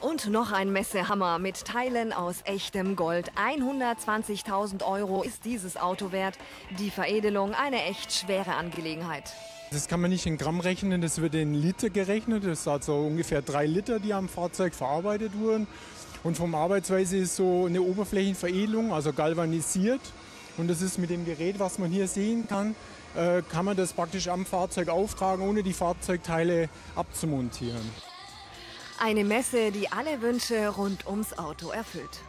Und noch ein Messehammer mit Teilen aus echtem Gold. 120.000 Euro ist dieses Auto wert. Die Veredelung eine echt schwere Angelegenheit. Das kann man nicht in Gramm rechnen, das wird in Liter gerechnet. Das sind also ungefähr drei Liter, die am Fahrzeug verarbeitet wurden. Und vom Arbeitsweise ist so eine Oberflächenveredelung, also galvanisiert. Und das ist mit dem Gerät, was man hier sehen kann, äh, kann man das praktisch am Fahrzeug auftragen, ohne die Fahrzeugteile abzumontieren. Eine Messe, die alle Wünsche rund ums Auto erfüllt.